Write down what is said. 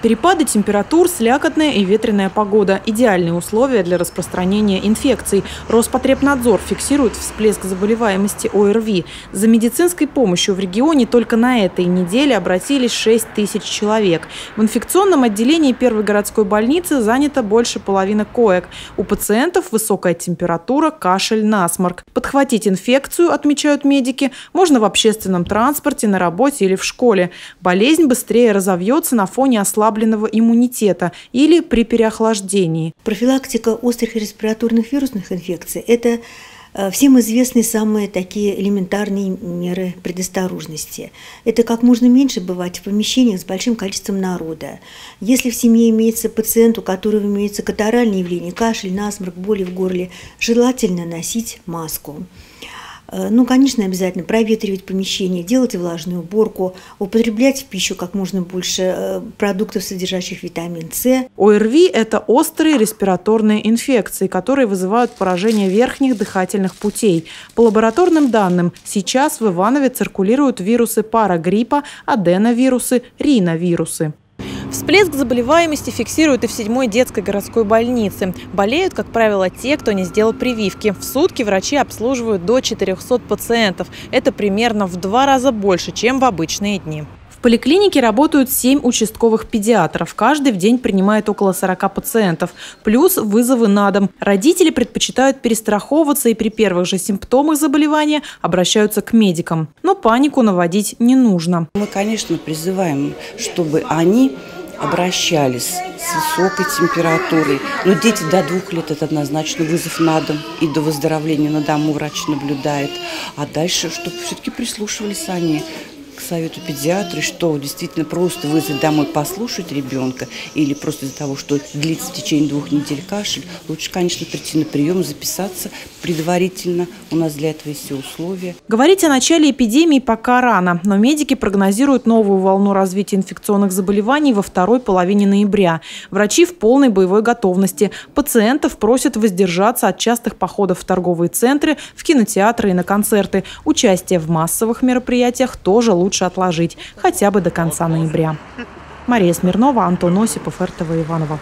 Перепады температур, слякотная и ветреная погода – идеальные условия для распространения инфекций. Роспотребнадзор фиксирует всплеск заболеваемости ОРВИ. За медицинской помощью в регионе только на этой неделе обратились 6 тысяч человек. В инфекционном отделении первой городской больницы занято больше половины коек. У пациентов высокая температура, кашель, насморк. Подхватить инфекцию, отмечают медики, можно в общественном транспорте, на работе или в школе. Болезнь быстрее разовьется на фоне ослабления ослабленного иммунитета или при переохлаждении. Профилактика острых респираторных вирусных инфекций – это э, Всем известны самые такие элементарные меры предосторожности. Это как можно меньше бывать в помещениях с большим количеством народа. Если в семье имеется пациент, у которого имеются катаральные явления, кашель, насморк, боли в горле, желательно носить маску. Э, ну, конечно, обязательно проветривать помещение, делать влажную уборку, употреблять в пищу как можно больше э, продуктов, содержащих витамин С. ОРВИ – это острые респираторные инфекции, которые вызывают поражение верхних дыхательных путей. По лабораторным данным, сейчас в Иванове циркулируют вирусы парагриппа, аденовирусы, риновирусы. Всплеск заболеваемости фиксируют и в седьмой детской городской больнице. Болеют, как правило, те, кто не сделал прививки. В сутки врачи обслуживают до 400 пациентов. Это примерно в два раза больше, чем в обычные дни. В поликлинике работают 7 участковых педиатров. Каждый в день принимает около 40 пациентов. Плюс вызовы на дом. Родители предпочитают перестраховываться и при первых же симптомах заболевания обращаются к медикам. Но панику наводить не нужно. Мы, конечно, призываем, чтобы они обращались с высокой температурой. Но дети до двух лет это однозначно вызов на дом. И до выздоровления на дому врач наблюдает. А дальше, чтобы все-таки прислушивались они к совету педиатра, что действительно просто вызвать домой послушать ребенка или просто из-за того, что длится в течение двух недель кашель, лучше, конечно, прийти на прием, записаться предварительно. У нас для этого есть все условия. Говорить о начале эпидемии пока рано, но медики прогнозируют новую волну развития инфекционных заболеваний во второй половине ноября. Врачи в полной боевой готовности. Пациентов просят воздержаться от частых походов в торговые центры, в кинотеатры и на концерты. Участие в массовых мероприятиях тоже лучше лучше отложить хотя бы до конца ноября. Мария Смирнова, Антон Осипов, РТВ Иванова.